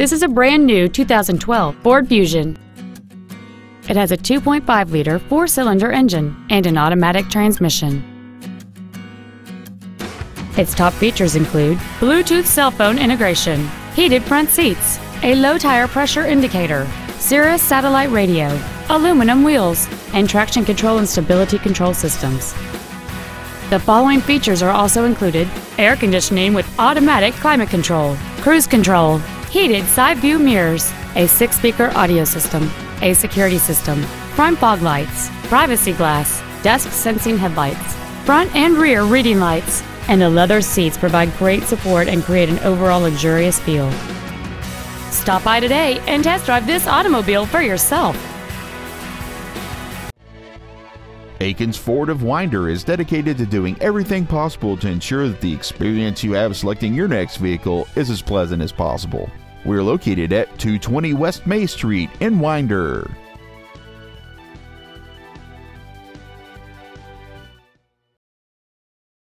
This is a brand new 2012 Ford Fusion. It has a 2.5-liter four-cylinder engine and an automatic transmission. Its top features include Bluetooth cell phone integration, heated front seats, a low tire pressure indicator, Sirius satellite radio, aluminum wheels, and traction control and stability control systems. The following features are also included air conditioning with automatic climate control, cruise control, heated side view mirrors, a six speaker audio system, a security system, front fog lights, privacy glass, dusk sensing headlights, front and rear reading lights, and the leather seats provide great support and create an overall luxurious feel. Stop by today and test drive this automobile for yourself. Akins Ford of Winder is dedicated to doing everything possible to ensure that the experience you have selecting your next vehicle is as pleasant as possible. We're located at 220 West May Street in Winder.